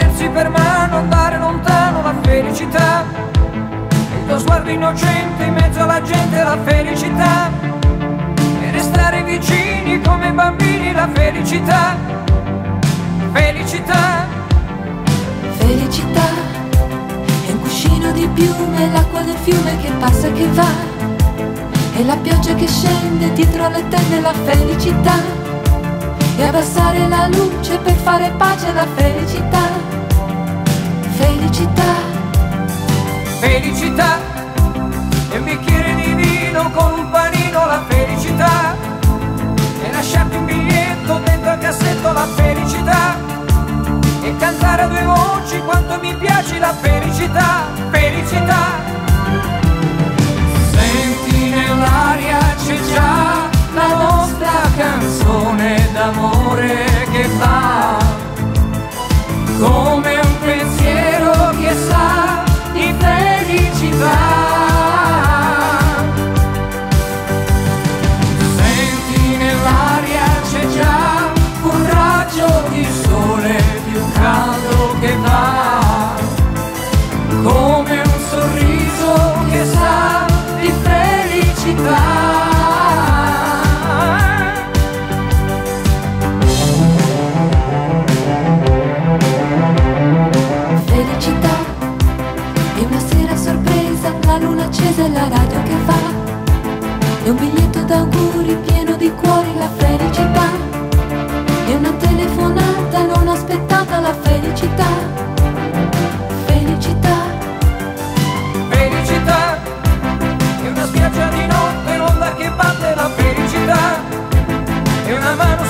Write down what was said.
tenersi per mano, andare lontano, la felicità. Il tuo sguardo innocente in mezzo alla gente, la felicità. E restare vicini come bambini, la felicità. Felicità. Felicità è un cuscino di piume, l'acqua del fiume che passa e che va. E la pioggia che scende dietro le tende, la felicità e abbassare la luce per fare pace alla felicità, felicità, felicità. E un bicchiere di vino con un panino la felicità. E lasciarti un biglietto dentro al cassetto la felicità. E cantare a due voci quanto mi piace la felicità. D'amore che fa come un pensiero che sa di felicità. Senti nell'aria c'è già un raggio di sole più caldo e un biglietto d'auguri pieno di cuori la felicità. E una telefonata non aspettata la felicità. Felicità. Felicità. E una spiaggia di notte l'onda che batte la felicità. E una mano